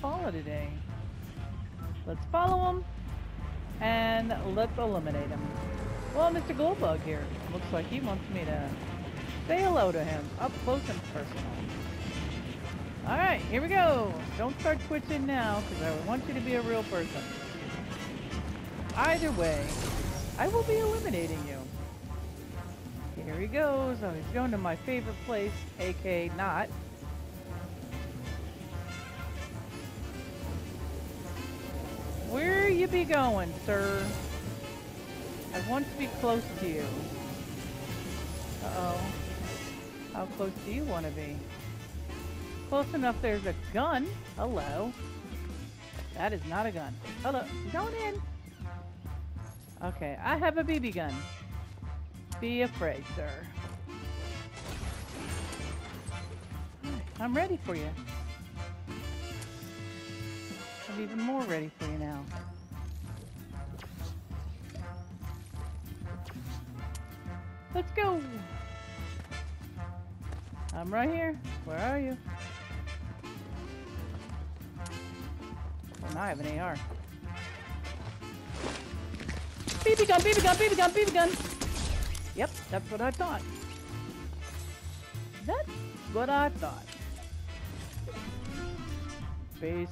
follow today. Let's follow him and let's eliminate him. Well, Mr. Goldbug here. Looks like he wants me to say hello to him up close and personal. Alright, here we go. Don't start twitching now because I want you to be a real person. Either way, I will be eliminating you. Here he goes. Oh, he's going to my favorite place, aka not. You be going, sir? I want to be close to you. Uh-oh. How close do you want to be? Close enough there's a gun. Hello. That is not a gun. Hello. Going in. Okay, I have a BB gun. Be afraid, sir. I'm ready for you. I'm even more ready for you now. Let's go! I'm right here. Where are you? Well, now I have an AR. BB gun, BB gun, BB gun, BB gun! Yep, that's what I thought. That's what I thought. Base